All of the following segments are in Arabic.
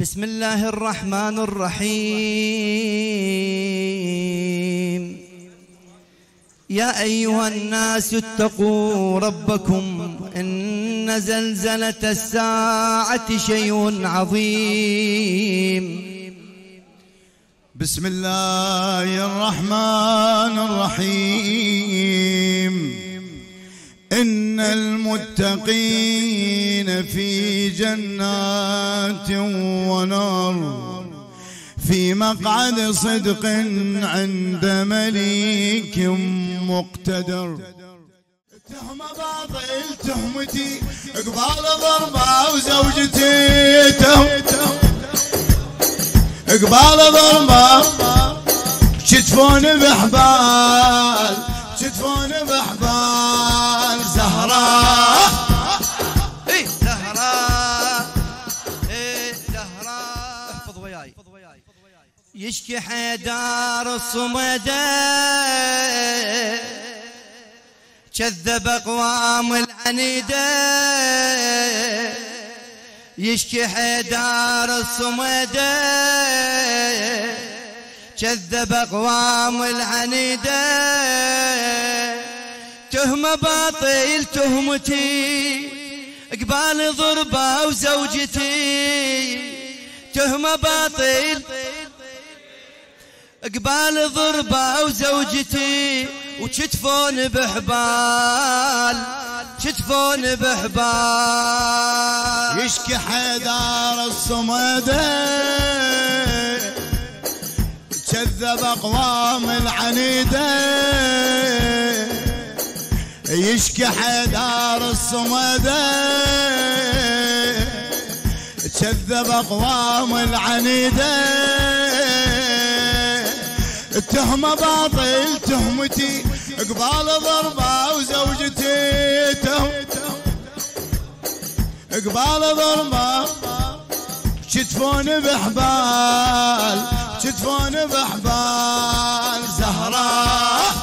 بسم الله الرحمن الرحيم. يا أيها الناس اتقوا ربكم إن زلزلة الساعة شيء عظيم. بسم الله الرحمن الرحيم. إن المتقين في جنات ونار في مقعد صدق عند مليك مقتدر. تهمة باطل تهمتي قبال ضربة وزوجتي تهم. قبال ضربة شتفون بحبال شتفون بحبال. يشكي حيدار الصمدة كذب اقوام العنيدة يشكي حيدار الصمدة كذب اقوام العنيدة تهمة باطل تهمتي قبال ضربة وزوجتي. تهمة باطل قبال ضربة وزوجتي وكتفون بحبال كتفون بحبال. يشكي حيدار الصمدة كذب أقوام العنيدة يشكي حيدار الصمدة كذب أقوام العنيدة التهمة باطل تهمتي قبال ضربة وزوجتي تهم. قبال ضربة شتفون بحبال شتفون بحبال زهراء.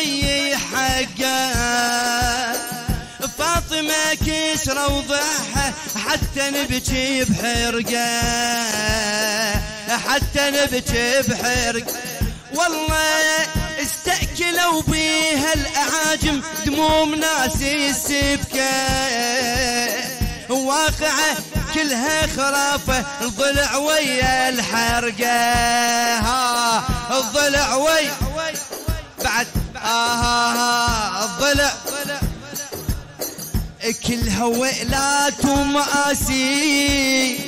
علم طي حقه فاطمة كسرة وضحها حتى نبكي بحرقة. حتى نبكي بحرقة. والله استأكلوا بيها الأعاجم دموم ناس السبكة. واقعة كلها خرافة الضلع ويا الحرقة. ها الضلع ويا. بعد آه الضلع كلها ويلات ومآسي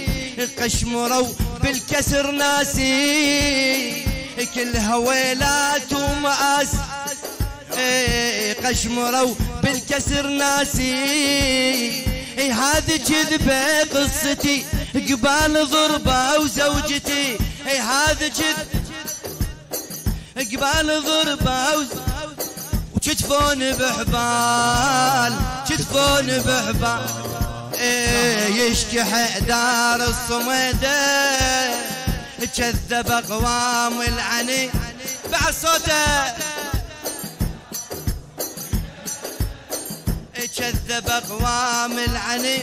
قشمروا بالكسر ناسي. كلها ويلات ومآسي قشمروا بالكسر ناسي. هذه كذبة قصتي قبال ضربة وزوجتي. هذه كذب قبال ضربة وزوجتي. وكتفون بحبال كتفون بحبال. إيه يشكي حيدار الصمدة كذب أقوام العني بعد صوته. كذب أقوام العني.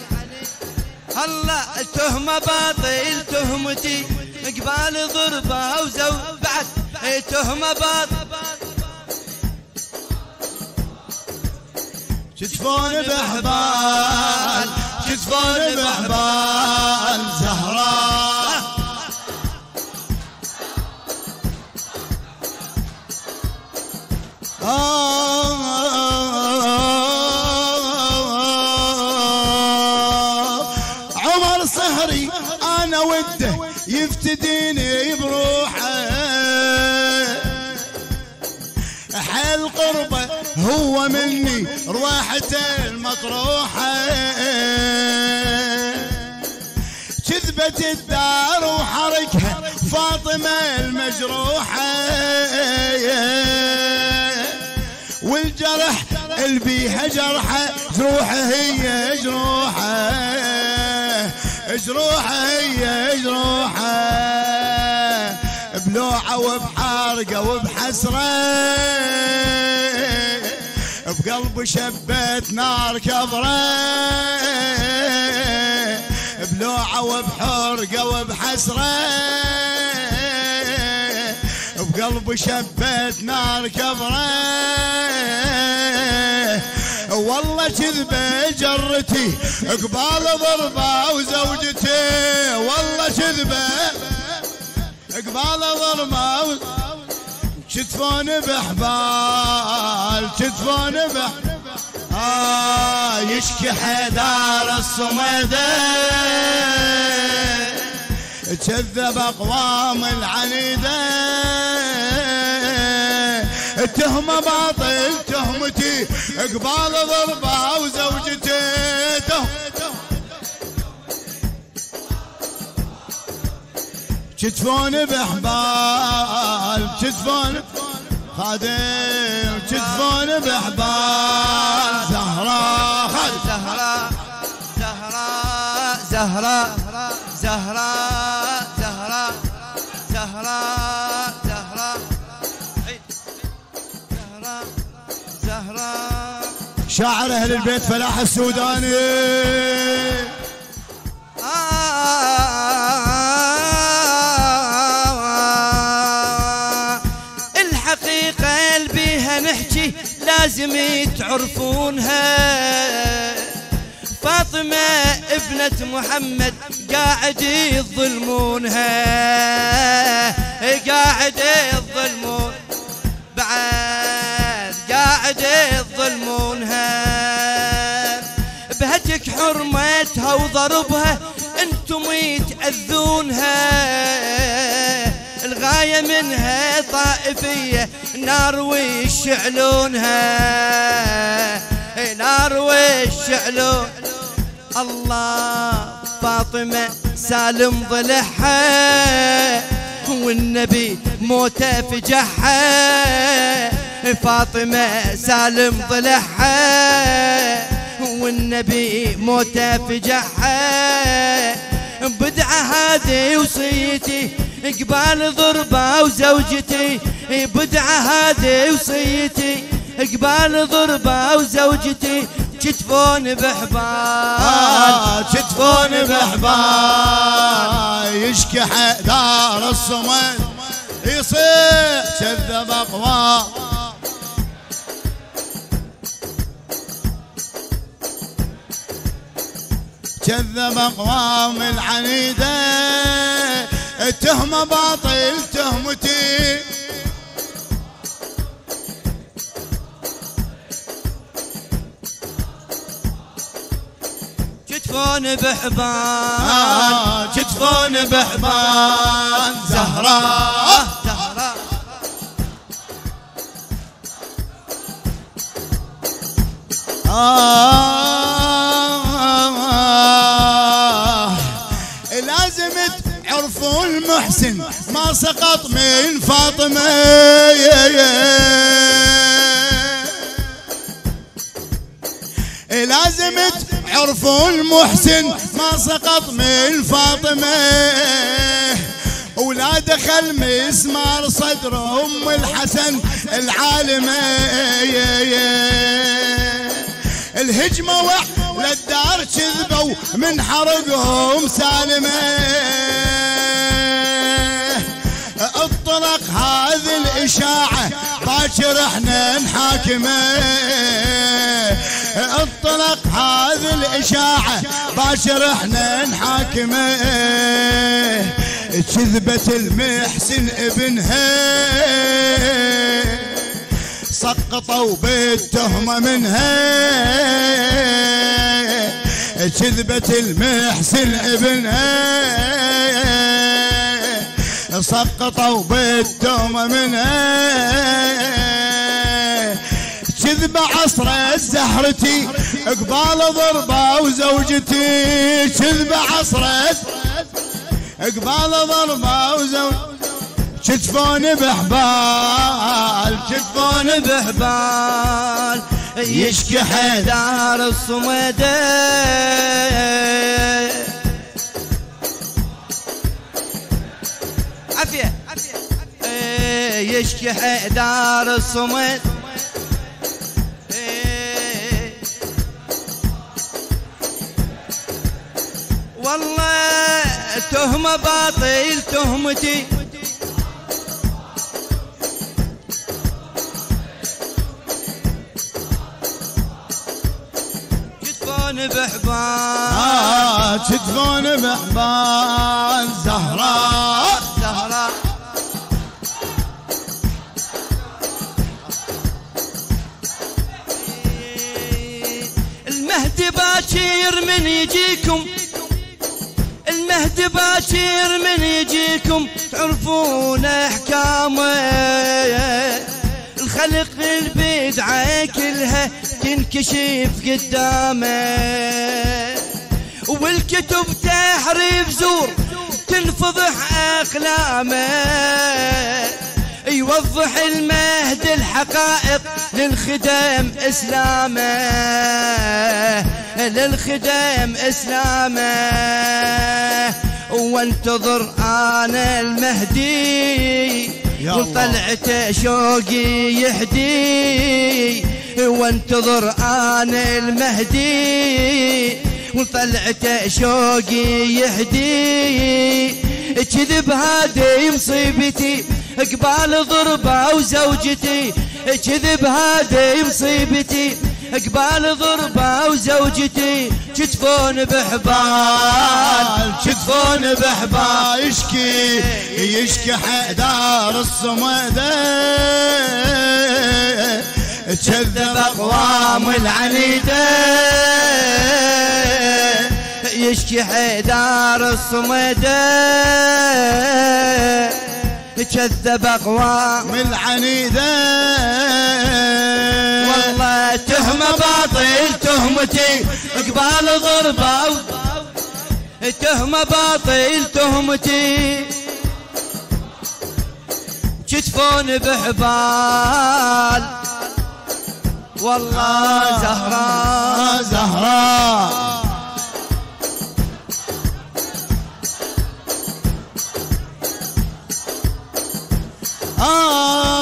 الله تهمة باطل تهمتي قبال ضربة وزو بعد تهمة باطل. شتفون بحبال شتفون بحبال زهراء. عمر صهري أنا وده يفتديني مني رواحته المطروحة كذبت الدار وحركها فاطمة المجروحة. والجرح اللي بيها جرحة جروحة هي جروحة. جروحة هي جروحة. بلوعة وبحرقة وبحسرة. بقلب شبت نار كبرة. بلوعة وبحرقة وبحسرة. بقلب شبت نار كبرة. والله كذبة جرتي قبال ضربة وزوجتي. والله كذبة قبال ضربة كتفون بحبال كتفون بحبال. آه يشكي حيدار الصمدة كذب أقوام العنيدة التهمة باطل تهمتي قبال ضربة وزوجتي. كتفون بحبال كتفون خادم كتفون بحبال زهراء زهراء زهراء زهراء زهراء زهراء زهراء عيد. زهراء زهراء شاعر أهل البيت فلاح السوداني. لازم تعرفونها. فاطمة ابنة محمد قاعد يظلمونها. قاعد يظلمون بعد قاعد يظلمونها. بهتك حرمتها وضربها أنتم يتأذونها. الغاية منها طائفية نار ويشعلونها نار ويشعلون الله فاطمة سالم ضلعها والنبي موته فجعها. فاطمة سالم ضلعها والنبي موته فجعها. بدعة هذه وصيتي قبال ضربة وزوجتي بدعة هذه وصيتي. قبال ضربة وزوجتي كتفون بحبال. آه كتفون بحبال. يشكي حيدار الصمد يصيح كذب اقوام كذب اقوام العنيده التهمه باطل تهمتي. كتفون بحبال آه كتفون بحبال زهراء زهراء آه. ما سقط من فاطمة. لازم تعرفوا المحسن ما سقط من فاطمة. ولا دخل مسمار صدر أم الحسن العالمة. الهجمة وحل الدار كذبوا من حرقهم سالمة. اطلق هذه الإشاعة باكر إحنا نحاكمه. اطلق هذه الإشاعة باكر إحنا نحاكمه. كذبة المحسن ابنها. سقطوا بالتهمة منها. كذبة المحسن ابنها. سقطوا بالتهمة منها كذب عصرة زهرتي قبال ضربة وزوجتي. كذب عصرة قبال ضربة وزوجتي كتفون بحبال كتفون بحبال يشكي حيدار الصمدة يشكي حيدار الصمد. إيه. والله تهمة باطل تهمتي. كتفون بحبان. آه تدفون بحبان المهدي باكر من يجيكم. المهدي باكر من يجيكم. تعرفون أحكامه. الخلق البدعة كلها تنكشف قدامه. والكتب تحريف زور تنفضح أقلامه. يوضح المهد الحقائق للخدم إسلامه للخدم إسلامه. وانتظر أنا المهدي. وطلعته شوقي يهدي. وانتظر أنا المهدي وطلعته شوقي يهدي. كذب هذه مصيبتي قبال ضربة وزوجتي كذب هذه مصيبتي قبال ضربة وزوجتي كتفون بحبال كتفون بحبال. يشكي يشكي حيدار الصمد. كذب أقوام العنيدة يشكي حيدار الصمدة كذب اقوام العنيدة والله تهمة باطل تهمتي قبال ضربة تهمة باطل تهمتي كتفون بحبال والله زهراء. زهراء. ah.